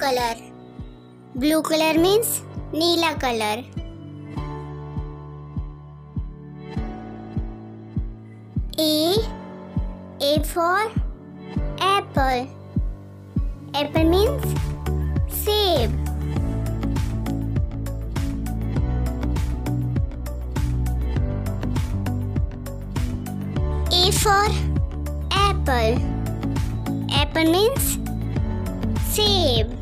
color. Blue color means Neela color. A. A for apple. Apple means save. A for apple. Apple means save.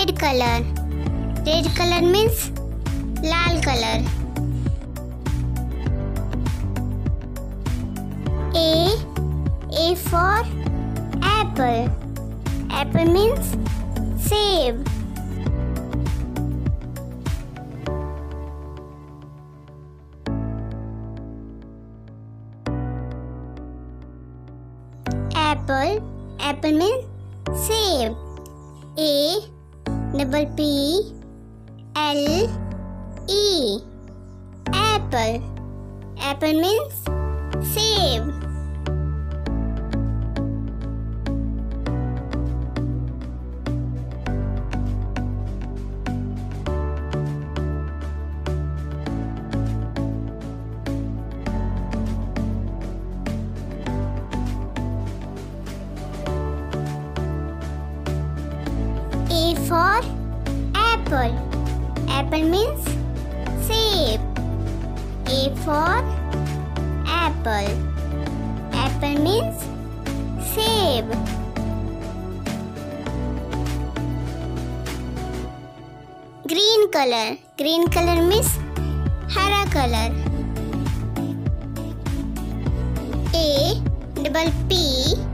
Red color. Red color means lal color. A. A for apple. Apple means save. Apple. Apple means save. A double P L E. Apple. Apple means save. For apple. Apple means save. A for apple. Apple means save. Green color. Green color means hara color. A double P